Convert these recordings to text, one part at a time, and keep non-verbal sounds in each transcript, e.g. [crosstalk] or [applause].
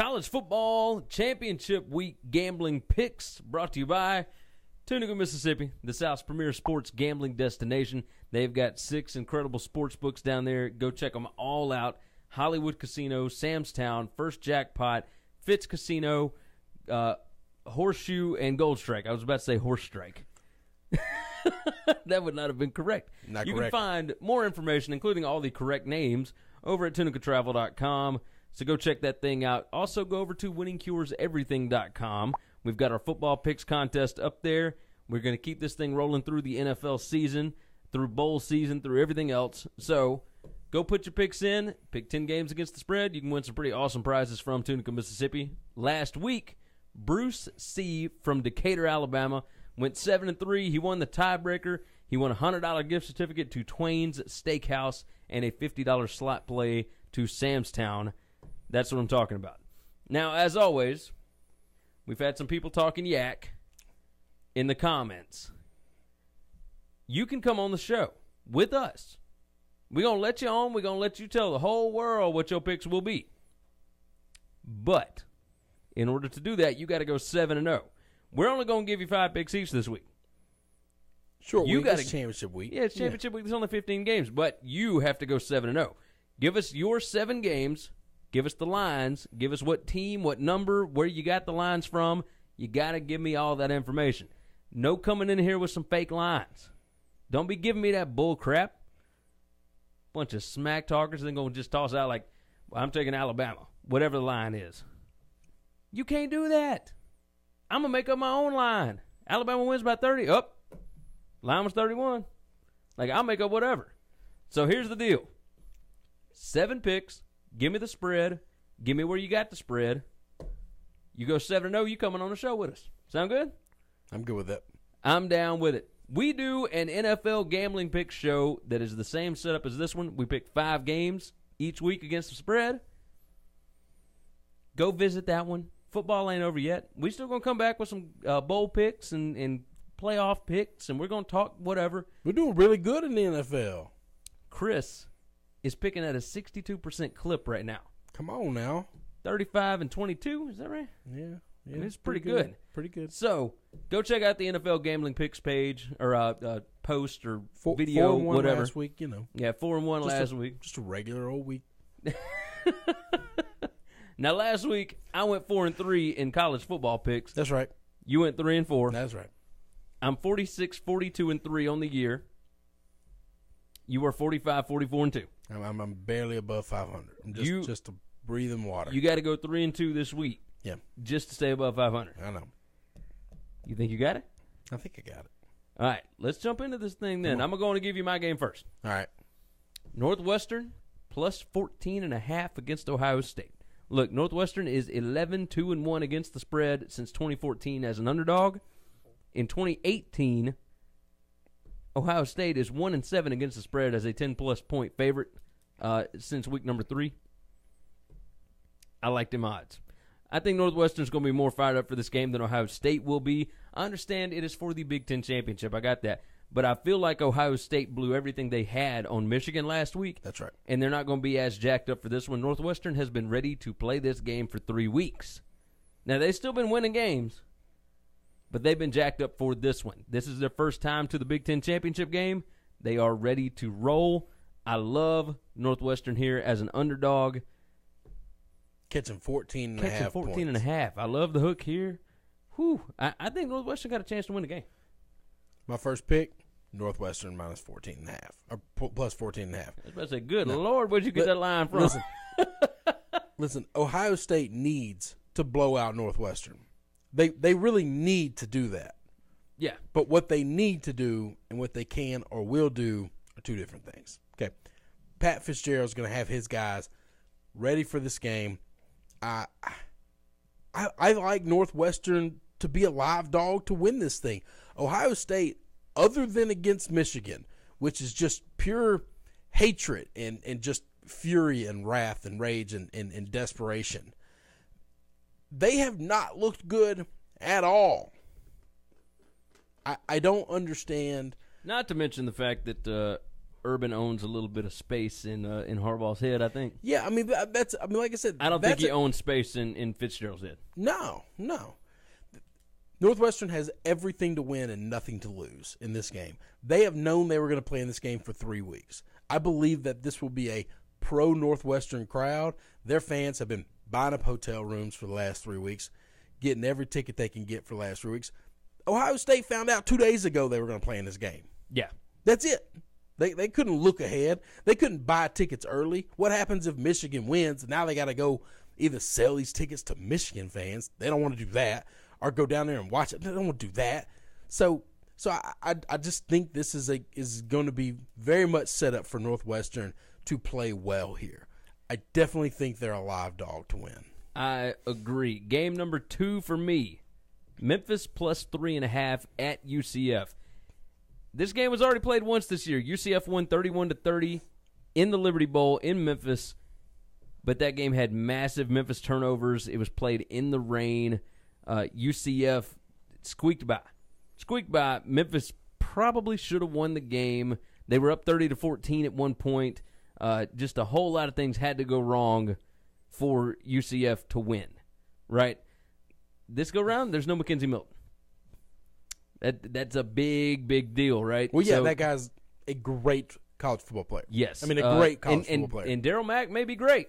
College football championship week gambling picks brought to you by Tunica, Mississippi, the South's premier sports gambling destination. They've got six incredible sports books down there. Go check them all out. Hollywood Casino, Sam's Town, First Jackpot, Fitz Casino, uh, Horseshoe, and Gold Strike. I was about to say Horse Strike. [laughs] that would not have been correct. Not you correct. can find more information, including all the correct names, over at tunicatravel.com. So go check that thing out. Also, go over to winningcureseverything.com. We've got our football picks contest up there. We're going to keep this thing rolling through the NFL season, through bowl season, through everything else. So go put your picks in. Pick 10 games against the spread. You can win some pretty awesome prizes from Tunica, Mississippi. Last week, Bruce C. from Decatur, Alabama, went 7 and 3. He won the tiebreaker. He won a $100 gift certificate to Twain's Steakhouse and a $50 slot play to Sam's Town. That's what I'm talking about. Now, as always, we've had some people talking yak in the comments. You can come on the show with us. We're going to let you on. We're going to let you tell the whole world what your picks will be. But in order to do that, you got to go 7 and 0. We're only going to give you five picks each this week. Sure, You got a championship week. Yeah, it's championship week. There's only 15 games, but you have to go 7 and 0. Give us your seven games. Give us the lines. Give us what team, what number, where you got the lines from. You got to give me all that information. No coming in here with some fake lines. Don't be giving me that bull crap. Bunch of smack talkers, then to just toss out like, I'm taking Alabama, whatever the line is. You can't do that. I'm to make up my own line. Alabama wins by 30. Up. Line was 31. Like, I'll make up whatever. So here's the deal seven picks. Give me the spread. Give me where you got the spread. You go 7 0, you coming on the show with us. Sound good? I'm good with it. I'm down with it. We do an NFL gambling pick show that is the same setup as this one. We pick five games each week against the spread. Go visit that one. Football ain't over yet. We still gonna come back with some uh, bowl picks and, and playoff picks, and we're gonna talk whatever. We're doing really good in the NFL. Chris is picking at a 62% clip right now. Come on now. 35 and 22, is that right? Yeah. Yeah, It's pretty good. Pretty good. So go check out the NFL gambling picks page or uh, uh, post or Four, video, four whatever. last week, you know. Yeah, four and one Just last a, week. Just a regular old week. [laughs] Now last week I went four and three in college football picks. That's right. You went three and four. That's right. I'm 46, 42 and three on the year. You were 45, 44 and two. I'm, I'm, I'm barely above 500. I'm just You- just a breathing water. You got to go three and two this week yeah, just to stay above 500. I know. You think you got it? I think I got it. All right, let's jump into this thing then. I'm going to give you my game first. All right. Northwestern plus 14 and a half against Ohio State. Look, Northwestern is 11 2 and 1 against the spread since 2014 as an underdog. In 2018, Ohio State is 1 and 7 against the spread as a 10 plus point favorite uh, since week number 3. I like them odds. I think Northwestern's going to be more fired up for this game than Ohio State will be. I understand it is for the Big Ten championship. I got that. But I feel like Ohio State blew everything they had on Michigan last week That's right. and they're not going to be as jacked up for this one. Northwestern has been ready to play this game for three weeks. Now they've still been winning games, but they've been jacked up for this one. This is their first time to the Big Ten championship game. They are ready to roll. I love Northwestern here as an underdog. Catching 14 and a Catching half 14 points. and a half. I love the hook here. Whew. I, I think Northwestern got a chance to win the game. My first pick, Northwestern minus 14 and a half. Or plus 14 and a half. I was about to say, good Lord, where'd you get that line from? Listen, [laughs] listen, Ohio State needs to blow out Northwestern. They they really need to do that. yeah. But what they need to do and what they can or will do are two different things. Okay. Pat Fitzgerald's going to have his guys ready for this game. I, I I like Northwestern to be a live dog to win this thing. Ohio State, other than against Michigan, which is just pure hatred and, and just fury and wrath and rage and, and, and desperation, they have not looked good at all. I, I don't understand. Not to mention the fact that uh, Urban owns a little bit of space in uh, in Harbaugh's head. I think. Yeah, I mean that's. I mean, like I said, I don't think he a- owns space in, in Fitzgerald's head. No, no. Northwestern has everything to win and nothing to lose in this game. They have known they were going to play in this game for three weeks. I believe that this will be a pro Northwestern crowd. Their fans have been buying up hotel rooms for the last three weeks, getting every ticket they can get for the last three weeks. Ohio State found out two days ago they were going to play in this game. Yeah. That's it. They they couldn't look ahead. They couldn't buy tickets early. What happens if Michigan wins? Now they got to go either sell these tickets to Michigan fans. They don't want to do that, or go down there and watch it. They don't want to do that. So so I I, I just think this is a is going to be very much set up for Northwestern to play well here. I definitely think they're a live dog to win. I agree. Game number two for me Memphis plus three and a half at UCF. This game was already played once this year. UCF won 31 to 30 in the Liberty Bowl in Memphis, but that game had massive Memphis turnovers. It was played in the rain. Uh, UCF squeaked by. Squeaked by. Memphis probably should have won the game. They were up 30 to 14 at one point. Uh, just a whole lot of things had to go wrong for UCF to win, right? This go round, there's no McKenzie Milton. That that's a big, big deal, right? Well, yeah, So- that guy's a great college football player. Yes, I mean a Uh, great college and, and, football player. And Darriel Mack may be great,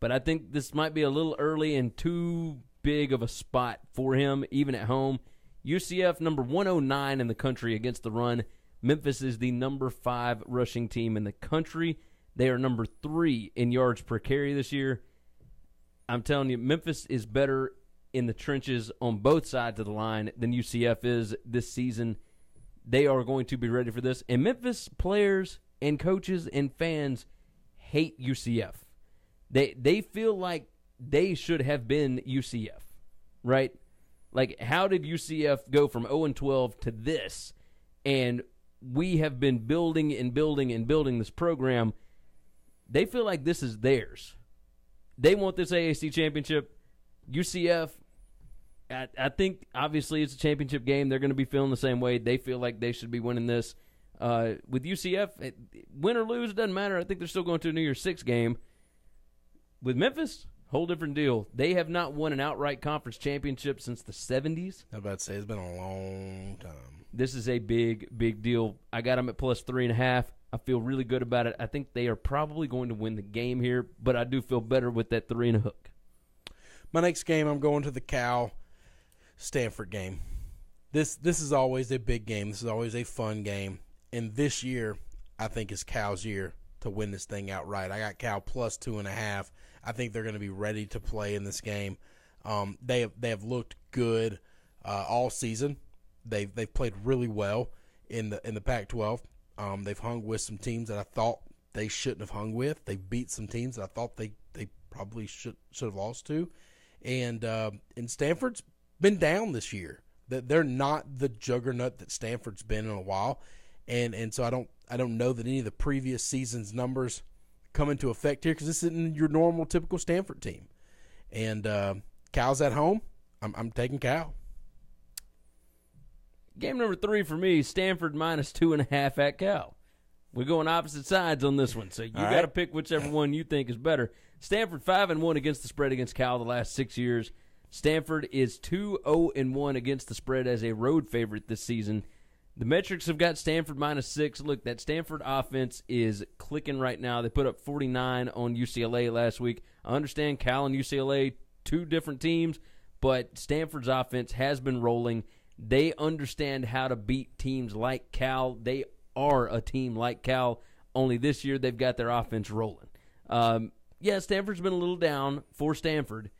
but I think this might be a little early and too big of a spot for him, even at home. UCF number 109 in the country against the run. Memphis is the number five rushing team in the country. They are number three in yards per carry this year. I'm telling you, Memphis is better in the trenches on both sides of the line than UCF is this season. They are going to be ready for this. And Memphis players and coaches and fans hate UCF. They they feel like they should have been UCF, right? Like how did UCF go from 0 and 12 to this? And we have been building and building and building this program. They feel like this is theirs. They want this AAC championship. UCF, I, I think obviously it's a championship game. They're going to be feeling the same way. They feel like they should be winning this. Uh, with UCF, it, win or lose, it doesn't matter. I think they're still going to a New Year's Six game. With Memphis, whole different deal. They have not won an outright conference championship since the 70s. I about to say it's been a long time. This is a big, big deal. I got them at plus three and a half. I feel really good about it. I think they are probably going to win the game here, but I do feel better with that three and a hook. My next game, I'm going to the Cal Stanford game. This this is always a big game. This is always a fun game. And this year, I think is Cal's year to win this thing outright. I got Cal plus two and a half. I think they're going to be ready to play in this game. Um, they have they have looked good uh, all season. They've they've played really well in the in the Pac-12. Um, they've hung with some teams that I thought they shouldn't have hung with. They beat some teams that I thought they, they probably should should have lost to, and uh, and Stanford's been down this year. That they're not the juggernaut that Stanford's been in a while, and and so I don't I don't know that any of the previous season's numbers come into effect here because this isn't your normal typical Stanford team, and uh, Cal's at home. I'm I'm taking Cal. Game number three for me, Stanford minus two and a half at Cal. We're going opposite sides on this one, so you got to right. pick whichever one you think is better. Stanford five and one against the spread against Cal the last six years. Stanford is 2-0 and one against the spread as a road favorite this season. The metrics have got Stanford minus six. Look, that Stanford offense is clicking right now. They put up 49 on UCLA last week. I understand Cal and UCLA, two different teams, but Stanford's offense has been rolling. They understand how to beat teams like Cal. They are a team like Cal, only this year they've got their offense rolling. Um, yeah, Stanford's been a little down for Stanford,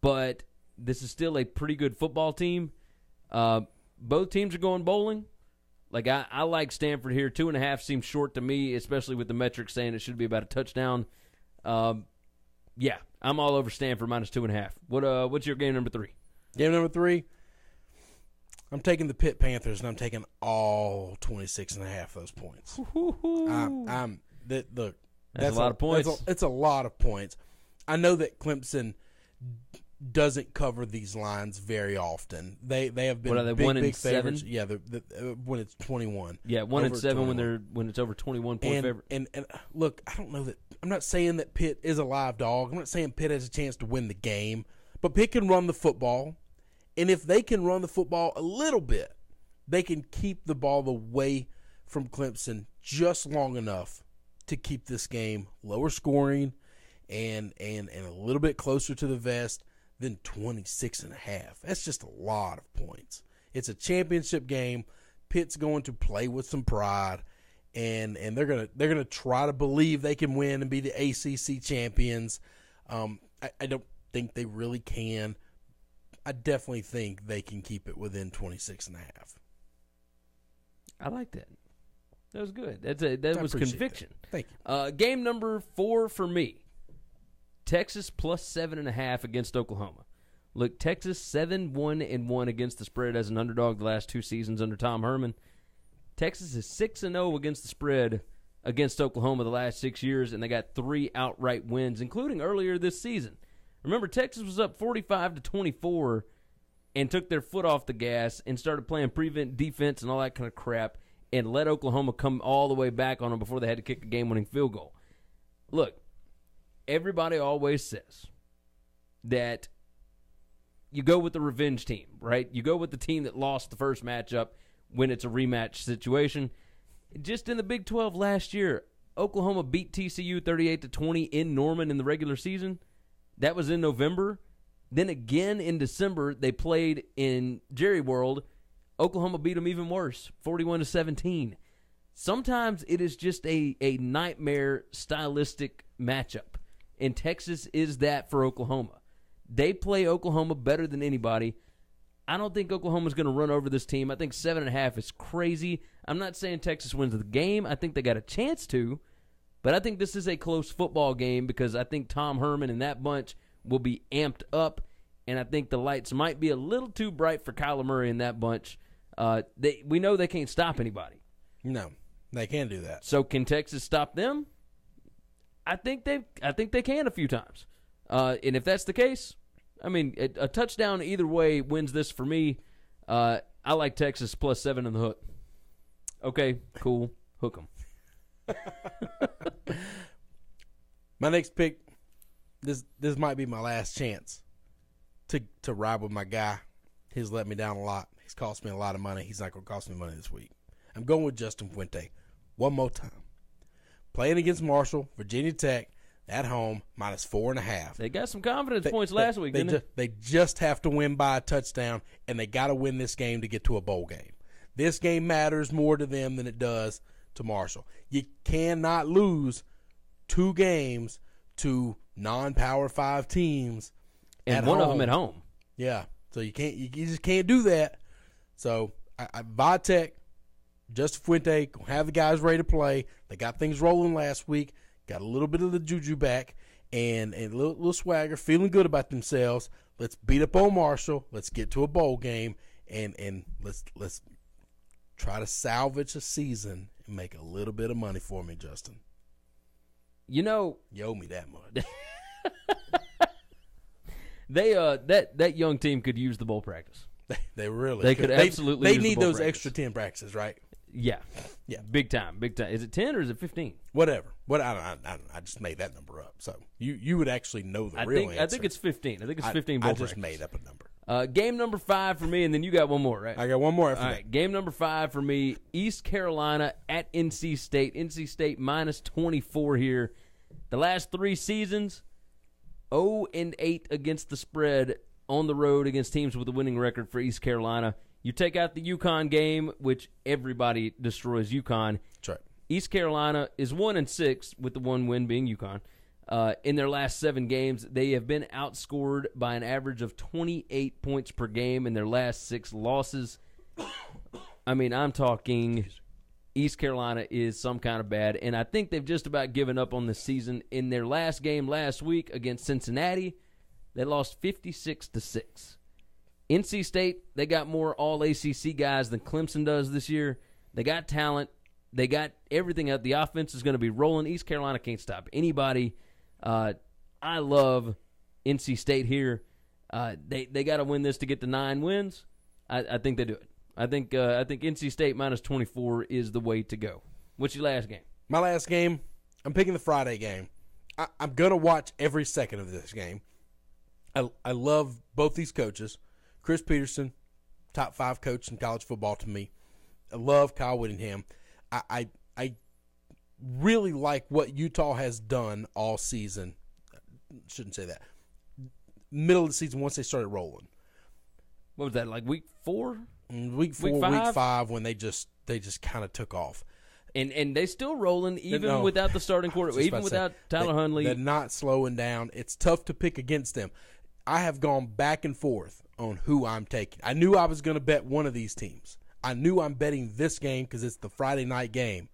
but this is still a pretty good football team. Uh, both teams are going bowling. Like I, I like Stanford here. Two and a half seems short to me, especially with the metrics saying it should be about a touchdown. Um, yeah, I'm all over Stanford minus two and a half. What uh, what's your game number three? Game number three. I'm taking the Pitt Panthers, and I'm taking all 26 and a half of those points. I'm, I'm that look. That's a lot of points. That's a, it's a lot of points. I know that Clemson doesn't cover these lines very often. They they have been What are they, big, one and big favorites. seven? Yeah, the, the, uh, when it's twenty one. Yeah, one and seven when they're when it's over twenty one point And, favorite. and and uh, look, I don't know that I'm not saying that Pitt is a live dog. I'm not saying Pitt has a chance to win the game, but Pitt can run the football, and if they can run the football a little bit, they can keep the ball away from Clemson just long enough to keep this game lower scoring and and and a little bit closer to the vest than 26 and a half. That's just a lot of points. It's a championship game. Pitt's going to play with some pride and and they're going to they're going to try to believe they can win and be the ACC champions. Um, I, I don't think they really can. I definitely think they can keep it within 26 and a half. I like that. That was good. That's a that I was conviction. Thank you. Uh, game number four for me. Texas plus seven and a half against Oklahoma. Look, Texas seven one and one against the spread as an underdog the last two seasons under Tom Herman. Texas is six and zero against the spread against Oklahoma the last six years, and they got three outright wins, including earlier this season. Remember, Texas was up forty five to twenty four, and took their foot off the gas and started playing prevent defense and all that kind of crap, and let Oklahoma come all the way back on them before they had to kick a game winning field goal. Look, everybody always says that you go with the revenge team, right? You go with the team that lost the first matchup when it's a rematch situation. Just in the Big 12 last year, Oklahoma beat TCU 38 to 20 in Norman in the regular season. That was in November. Then again in December, they played in Jerry World. Oklahoma beat them even worse, 41 to 17. Sometimes it is just a, a nightmare stylistic matchup. And Texas is that for Oklahoma. They play Oklahoma better than anybody. I don't think Oklahoma's going to run over this team. I think seven and a half is crazy. I'm not saying Texas wins the game. I think they got a chance to, but I think this is a close football game because I think Tom Herman and that bunch will be amped up, and I think the lights might be a little too bright for Kyler Murray and that bunch. Uh, they we know they can't stop anybody. No, they can't do that. So can Texas stop them? I think they I think they can a few times. Uh, and if that's the case, I mean a, a touchdown either way wins this for me. Uh, I like Texas plus seven in the hook. Okay, cool, hook them. [laughs] My next pick, this this might be my last chance to to ride with my guy. He's let me down a lot. He's cost me a lot of money. He's not going to cost me money this week. I'm going with Justin Fuente one more time. Playing against Marshall, Virginia Tech at home, minus four and a half. They got some confidence They- points they- last week, They, didn't ju- they just have to win by a touchdown, and they got to win this game to get to a bowl game. This game matters more to them than it does to Marshall. You cannot lose two games to non-power five teams. And one of them at home. Yeah, so you can't you, you just can't do that. So I, I Vitek, Justin Fuente gonna have the guys ready to play. They got things rolling last week. Got a little bit of the juju back and and a little, little swagger, feeling good about themselves. Let's beat up on Marshall. Let's get to a bowl game and and let's let's try to salvage a season make a little bit of money for me, Justin. You know, You owe me that much. [laughs] they uh that that young team could use the bowl practice. they, they really They could absolutely They, use the need bowl those practice. extra ten practices, right? Yeah, Yeah. big time, big time. Is it ten or is it fifteen? whatever. What I, I, I, I just made that number up. So you you would actually know the I real think answer. I think it's fifteen. I think it's I- fifteen. I, bowl just practice. made up a number. Uh, game number five for me, and then you got one more, right? I got one more after All that. game number five for me: East Carolina at NC State. NC State minus twenty four here. The last three seasons, zero and eight against the spread on the road against teams with a winning record for East Carolina. You take out the UConn game, which everybody destroys UConn. That's right. East Carolina is one and six with the one win being UConn. Uh, in their last seven games, they have been outscored by an average of 28 points per game in their last six losses. I mean, I'm talking East Carolina is some kind of bad, and I think they've just about given up on the season. In their last game last week against Cincinnati, they lost 56 to six. NC State, they got more all ACC guys than Clemson does this year. They got talent. They got everything out. The offense is going to be rolling. East Carolina can't stop anybody. Uh, I love NC State here. Uh, they they got to win this to get to nine wins. I, I think they do it. I think uh, I think NC State minus twenty four is the way to go. What's your last game? My last game, I'm picking the Friday game. I, I'm gonna watch every second of this game. I I love both these coaches. Chris Petersen, top five coach in college football to me. I love Kyle Whittingham. I I, I really like what Utah has done all season. Shouldn't say that. Middle of the season, once they started rolling, What was that like week four? Mm, week four, week five? five, when they just they just kind of took off. And and they still rolling even No. without the starting [laughs] quarterback, even to say, without Tyler they- Hunley. They're not slowing down. It's tough to pick against them. I have gone back and forth on who I'm taking. I knew I was going to bet one of these teams. I knew I'm betting this game because it's the Friday night game.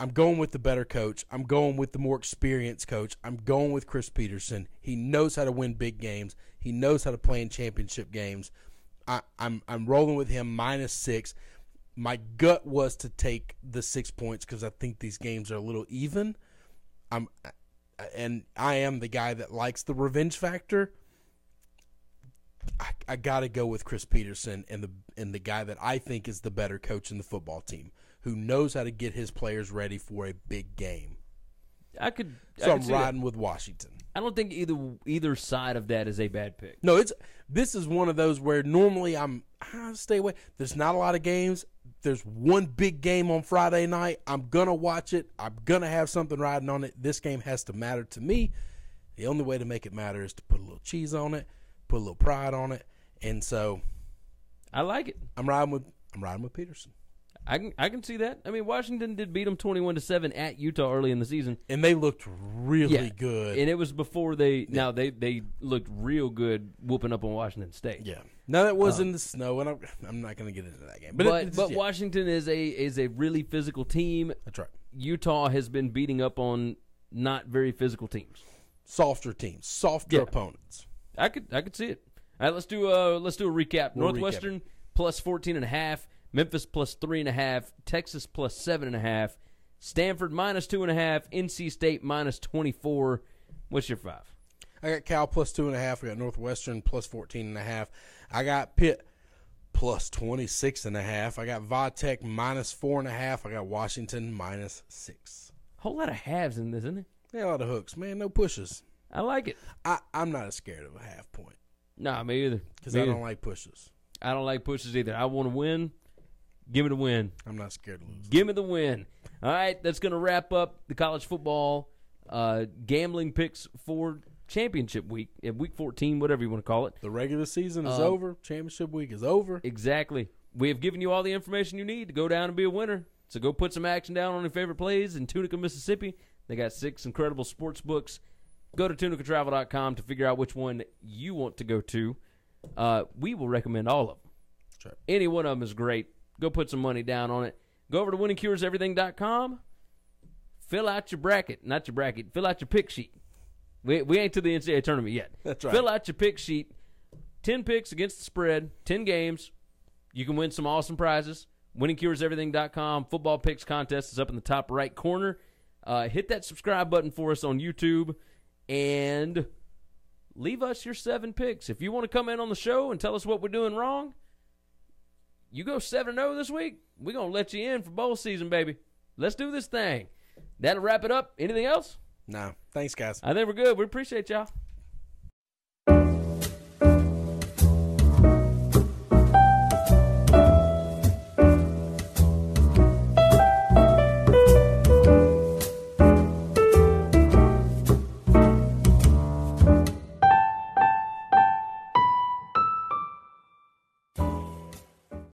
I'm going with the better coach. I'm going with the more experienced coach. I'm going with Chris Petersen. He knows how to win big games. He knows how to play in championship games. I, I'm I'm rolling with him minus six. My gut was to take the six points because I think these games are a little even. I'm and I am the guy that likes the revenge factor. I, I got to go with Chris Petersen and the and the guy that I think is the better coach in the football team, who knows how to get his players ready for a big game. I could. I So could I'm see that. riding with Washington. I don't think either either side of that is a bad pick. No, it's this is one of those where normally I'm I stay away. There's not a lot of games. There's one big game on Friday night. I'm gonna watch it. I'm gonna have something riding on it. This game has to matter to me. The only way to make it matter is to put a little cheese on it, put a little pride on it, and so I like it. I'm riding with I'm riding with Petersen. I can I can see that. I mean, Washington did beat them twenty one to seven at Utah early in the season. And they looked really Yeah. good. and it was before they. Now they they looked real good whooping up on Washington State. yeah. Now that was um, in the snow, and I'm, I'm not going to get into that game. But But it, but, yeah, Washington is a is a really physical team. that's right. Utah has been beating up on not very physical teams. Softer teams, softer Yeah. opponents. I could I could see it. All right, let's do a let's do a recap. We'll Northwestern plus 14 and a half, Memphis plus three and a half, Texas plus seven and a half, Stanford minus two and a half, NC State minus 24. What's your five? I got Cal plus two and a half. I got Northwestern plus 14 and a half. I got Pitt plus 26 and a half. I got Vatech minus four and a half. I got Washington minus six. Whole lot of halves in this, isn't it? Yeah, a lot of hooks, man. No pushes. I like it. I, I'm not as scared of a half point Nah, me either. because I either. don't like pushes. I don't like pushes either. I want to win. Give me the win. I'm not scared to lose. Give me the win. All right, that's going to wrap up the college football uh, gambling picks for championship week, uh, week 14, whatever you want to call it. The regular season is Um, over. Championship week is over. Exactly. We have given you all the information you need to go down and be a winner. So go put some action down on your favorite plays in Tunica, Mississippi. They got six incredible sports books. Go to tunicatravel.com to figure out which one you want to go to. Uh, we will recommend all of them. Right. Any one of them is great. Go put some money down on it. Go over to winningcureseverything.com. Fill out your bracket. Not your bracket. Fill out your pick sheet. We, we ain't to the NCAA tournament yet. [laughs] That's right. Fill out your pick sheet. 10 picks against the spread, 10 games. You can win some awesome prizes. WinningCuresEverything.com. Football picks contest is up in the top right corner. Uh, hit that subscribe button for us on YouTube and leave us your seven picks. If you want to come in on the show and tell us what we're doing wrong, you go 7 0 this week. We're going to let you in for bowl season, baby. Let's do this thing. That'll wrap it up. Anything else? No. Thanks, guys. I think we're good. We appreciate y'all.